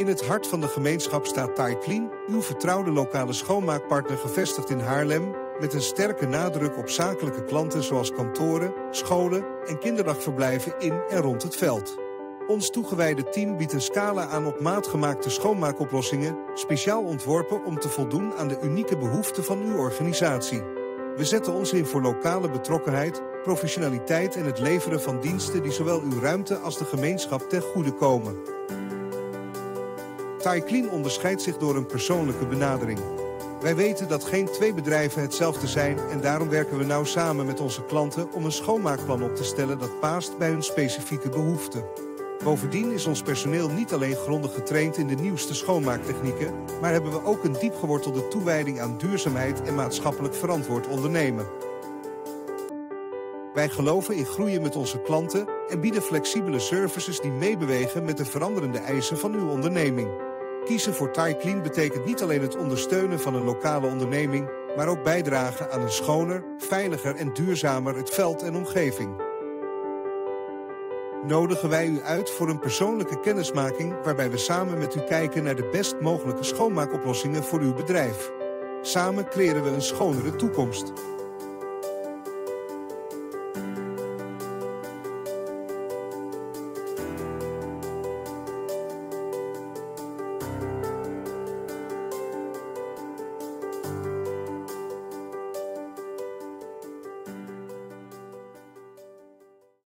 In het hart van de gemeenschap staat Thai Clean, uw vertrouwde lokale schoonmaakpartner gevestigd in Haarlem, met een sterke nadruk op zakelijke klanten zoals kantoren, scholen en kinderdagverblijven in en rond het veld. Ons toegewijde team biedt een scala aan op maat gemaakte schoonmaakoplossingen, speciaal ontworpen om te voldoen aan de unieke behoeften van uw organisatie. We zetten ons in voor lokale betrokkenheid, professionaliteit en het leveren van diensten die zowel uw ruimte als de gemeenschap ten goede komen. Thai Clean onderscheidt zich door een persoonlijke benadering. Wij weten dat geen twee bedrijven hetzelfde zijn en daarom werken we nauw samen met onze klanten om een schoonmaakplan op te stellen dat paast bij hun specifieke behoeften. Bovendien is ons personeel niet alleen grondig getraind in de nieuwste schoonmaaktechnieken, maar hebben we ook een diepgewortelde toewijding aan duurzaamheid en maatschappelijk verantwoord ondernemen. Wij geloven in groeien met onze klanten en bieden flexibele services die meebewegen met de veranderende eisen van uw onderneming. Kiezen voor Thai Clean betekent niet alleen het ondersteunen van een lokale onderneming, maar ook bijdragen aan een schoner, veiliger en duurzamer het veld en omgeving. Nodigen wij u uit voor een persoonlijke kennismaking waarbij we samen met u kijken naar de best mogelijke schoonmaakoplossingen voor uw bedrijf. Samen creëren we een schonere toekomst.